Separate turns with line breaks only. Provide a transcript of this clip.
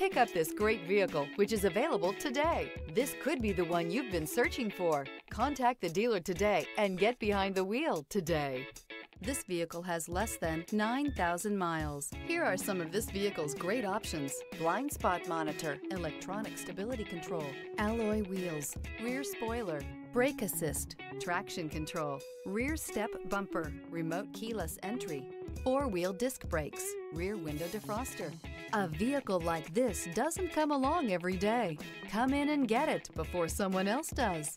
Pick up this great vehicle, which is available today. This could be the one you've been searching for. Contact the dealer today and get behind the wheel today. This vehicle has less than 9,000 miles. Here are some of this vehicle's great options. Blind spot monitor, electronic stability control, alloy wheels, rear spoiler, brake assist, traction control, rear step bumper, remote keyless entry, four-wheel disc brakes, rear window defroster. A vehicle like this doesn't come along every day. Come in and get it before someone else does.